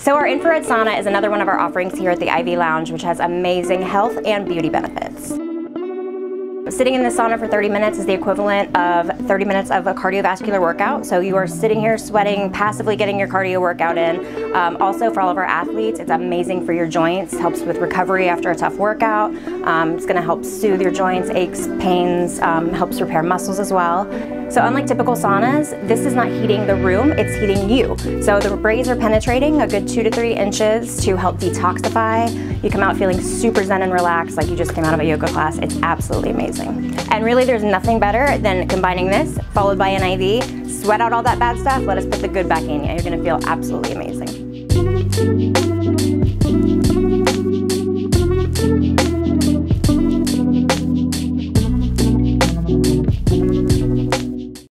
So our infrared sauna is another one of our offerings here at the IV Lounge, which has amazing health and beauty benefits. Sitting in the sauna for 30 minutes is the equivalent of 30 minutes of a cardiovascular workout. So you are sitting here sweating, passively getting your cardio workout in. Um, also for all of our athletes, it's amazing for your joints, helps with recovery after a tough workout. Um, it's gonna help soothe your joints, aches, pains, um, helps repair muscles as well. So unlike typical saunas, this is not heating the room, it's heating you. So the rays are penetrating a good two to three inches to help detoxify. You come out feeling super zen and relaxed like you just came out of a yoga class. It's absolutely amazing. And really there's nothing better than combining this followed by an IV. Sweat out all that bad stuff, let us put the good back in you. You're gonna feel absolutely amazing.